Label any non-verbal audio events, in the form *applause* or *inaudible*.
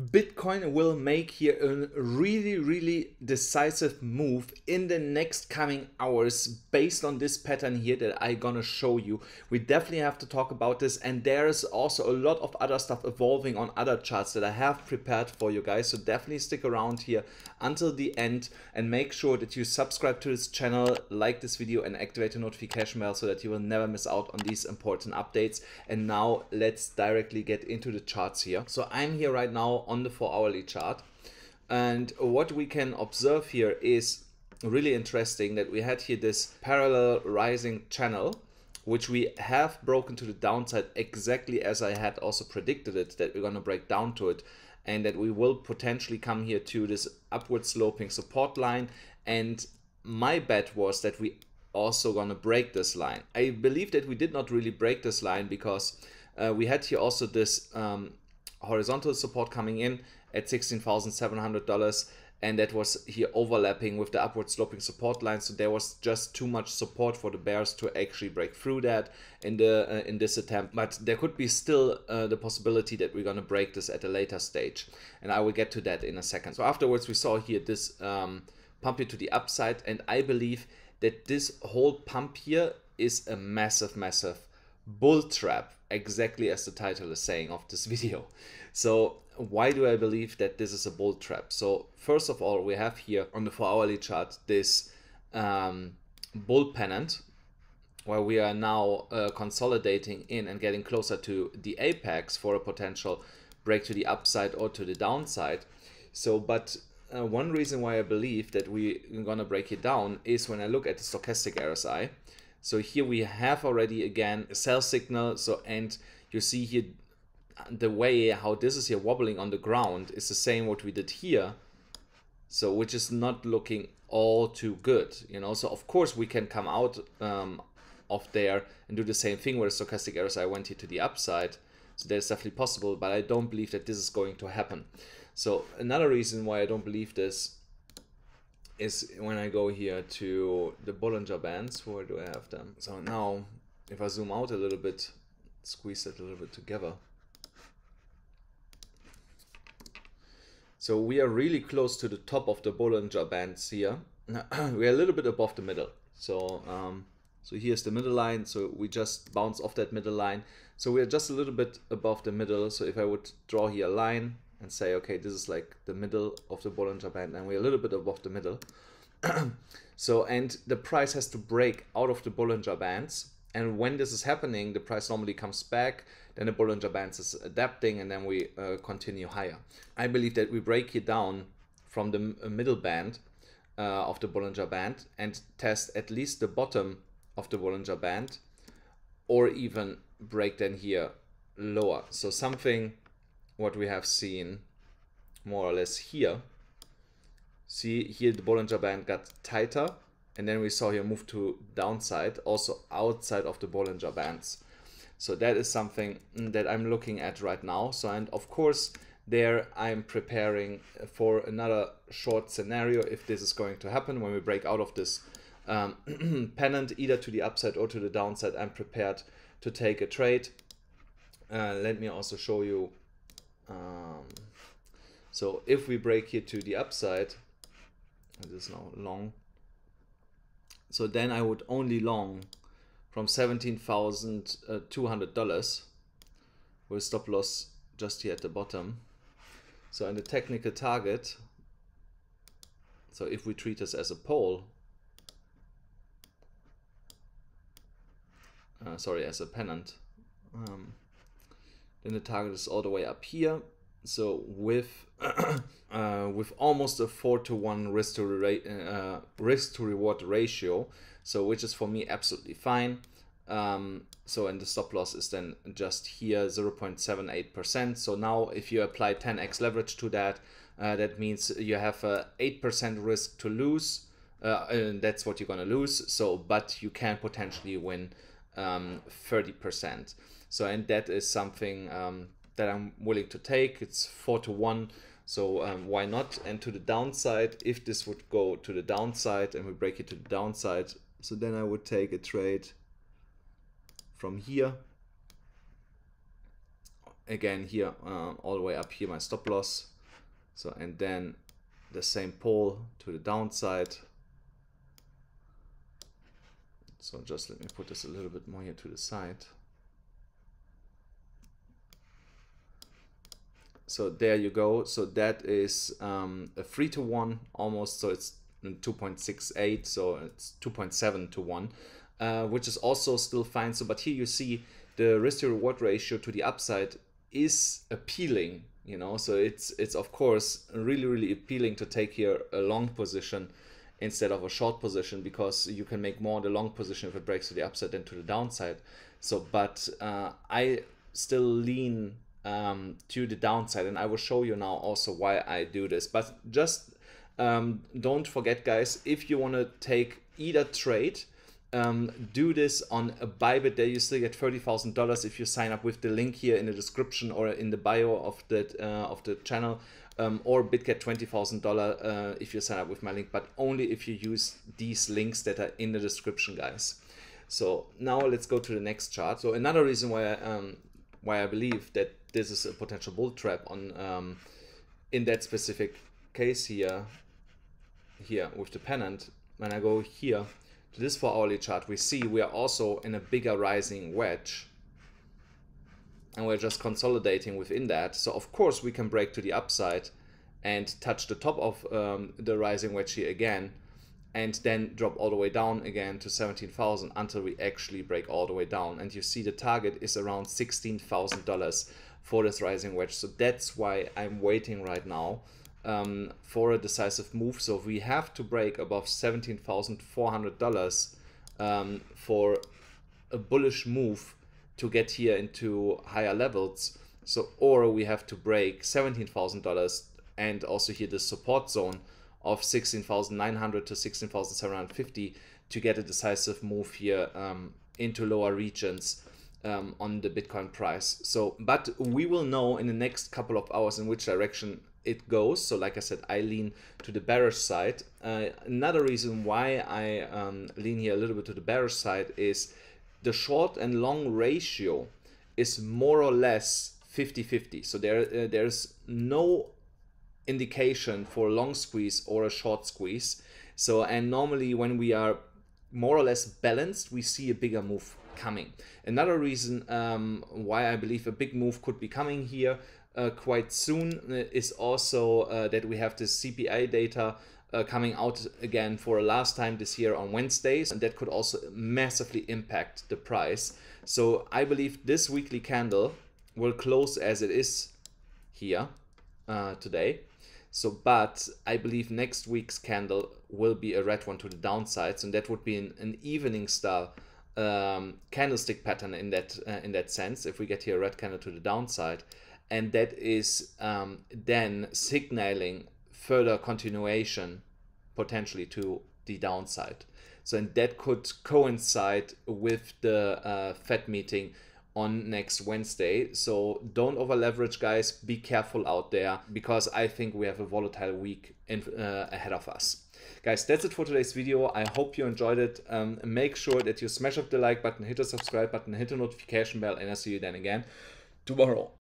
Bitcoin will make here a really, really decisive move in the next coming hours based on this pattern here that I gonna show you. We definitely have to talk about this and there's also a lot of other stuff evolving on other charts that I have prepared for you guys. So definitely stick around here until the end and make sure that you subscribe to this channel, like this video and activate the notification bell so that you will never miss out on these important updates. And now let's directly get into the charts here. So I'm here right now on the 4 hourly chart. And what we can observe here is really interesting that we had here this parallel rising channel which we have broken to the downside exactly as I had also predicted it that we're going to break down to it and that we will potentially come here to this upward sloping support line and my bet was that we also going to break this line. I believe that we did not really break this line because uh, we had here also this um, horizontal support coming in at $16,700 and that was here overlapping with the upward sloping support line. So there was just too much support for the bears to actually break through that in the uh, in this attempt. But there could be still uh, the possibility that we're going to break this at a later stage and I will get to that in a second. So afterwards we saw here this um, pump here to the upside and I believe that this whole pump here is a massive massive bull trap exactly as the title is saying of this *laughs* video so why do I believe that this is a bull trap? So first of all, we have here on the four hourly chart this um, bull pennant where we are now uh, consolidating in and getting closer to the apex for a potential break to the upside or to the downside. So, but uh, one reason why I believe that we're gonna break it down is when I look at the stochastic RSI. So here we have already again a sell signal. So and you see here the way how this is here wobbling on the ground is the same what we did here. So which is not looking all too good, you know. So of course we can come out um, of there and do the same thing where stochastic I went here to the upside. So that's definitely possible, but I don't believe that this is going to happen. So another reason why I don't believe this is when I go here to the Bollinger Bands, where do I have them? So now if I zoom out a little bit, squeeze it a little bit together. So we are really close to the top of the Bollinger Bands here. *clears throat* We're a little bit above the middle. So um, so here's the middle line. So we just bounce off that middle line. So we're just a little bit above the middle. So if I would draw here a line and say, okay, this is like the middle of the Bollinger Band and we're a little bit above the middle. *clears throat* so, and the price has to break out of the Bollinger Bands. And when this is happening, the price normally comes back then the Bollinger Bands is adapting and then we uh, continue higher. I believe that we break it down from the uh, middle band uh, of the Bollinger Band and test at least the bottom of the Bollinger Band or even break then here lower. So something what we have seen more or less here. See here the Bollinger Band got tighter and then we saw here move to downside also outside of the Bollinger Bands. So that is something that I'm looking at right now. So, and of course, there I'm preparing for another short scenario if this is going to happen when we break out of this um, *clears throat* pennant either to the upside or to the downside. I'm prepared to take a trade. Uh, let me also show you. Um, so if we break here to the upside, this is now long. So then I would only long from $17,200 with stop loss just here at the bottom. So in the technical target, so if we treat this as a pole, uh, sorry, as a pennant, um, then the target is all the way up here. So with *clears throat* uh, with almost a four to one risk to uh, risk to reward ratio, so which is for me absolutely fine. Um, so and the stop loss is then just here 0.78%. So now if you apply 10x leverage to that, uh, that means you have a 8% risk to lose. Uh, and that's what you're gonna lose. So, but you can potentially win um, 30%. So, and that is something um, that I'm willing to take. It's four to one. So um, why not? And to the downside, if this would go to the downside and we break it to the downside, so then I would take a trade from here again here uh, all the way up here my stop loss so and then the same pole to the downside so just let me put this a little bit more here to the side. So there you go. So that is um, a 3 to 1 almost. So it's 2.68 so it's 2.7 to 1 uh, which is also still fine. So but here you see the risk to reward ratio to the upside is appealing you know? So it's it's of course really really appealing to take here a long position instead of a short position because you can make more on the long position if it breaks to the upside than to the downside. So but uh, i still lean um, to the downside and I will show you now also why I do this. But just um, don't forget guys if you want to take either trade um, do this on a Bybit there you still get $30,000 if you sign up with the link here in the description or in the bio of the, uh, of the channel um, or BitGet $20,000 uh, if you sign up with my link but only if you use these links that are in the description guys. So now let's go to the next chart. So another reason why I, um, why I believe that this is a potential bull trap on um, in that specific case here here with the pennant when I go here to this four hourly chart we see we are also in a bigger rising wedge and we're just consolidating within that so of course we can break to the upside and touch the top of um, the rising wedge here again and then drop all the way down again to 17,000 until we actually break all the way down. And you see the target is around $16,000 for this rising wedge. So that's why I'm waiting right now um, for a decisive move. So we have to break above $17,400 um, for a bullish move to get here into higher levels. So, or we have to break $17,000 and also here the support zone of 16,900 to 16,750 to get a decisive move here um, into lower regions um, on the Bitcoin price. So, but we will know in the next couple of hours in which direction it goes. So, like I said, I lean to the bearish side. Uh, another reason why I um, lean here a little bit to the bearish side is the short and long ratio is more or less 50-50. So there, uh, there's no indication for a long squeeze or a short squeeze. So, and normally when we are more or less balanced, we see a bigger move coming. Another reason um, why I believe a big move could be coming here uh, quite soon uh, is also uh, that we have the CPI data uh, coming out again for a last time this year on Wednesdays, and that could also massively impact the price. So I believe this weekly candle will close as it is here uh, today so, but I believe next week's candle will be a red one to the downsides, and that would be an, an evening star um, candlestick pattern in that uh, in that sense. If we get here a red candle to the downside, and that is um, then signaling further continuation potentially to the downside. So, and that could coincide with the uh, Fed meeting on next Wednesday. So don't over leverage, guys. Be careful out there because I think we have a volatile week in, uh, ahead of us. Guys, that's it for today's video. I hope you enjoyed it. Um, make sure that you smash up the like button, hit the subscribe button, hit the notification bell, and I'll see you then again tomorrow.